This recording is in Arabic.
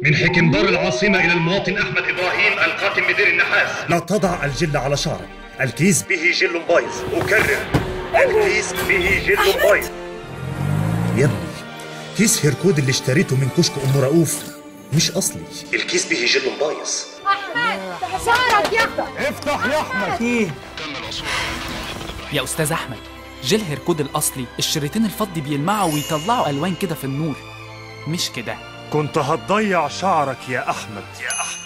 من حكمدار العاصمة إلى المواطن أحمد إبراهيم القاطن بدير النحاس. لا تضع الجل على شعرك الكيس به جل بايظ. أكرر. الكيس به جل بايظ. يا ابني كيس Hair Code اللي اشتريته من كشك أم رؤوف مش أصلي. الكيس به جل بايظ. شعرك يا احمد افتح يا أحمد. إيه يا أستاذ أحمد جيل Hair Code الأصلي الشريطين الفضي بيلمعوا ويطلعوا ألوان كده في النور. مش كده. كنت هتضيع شعرك يا أحمد. يا أحمد.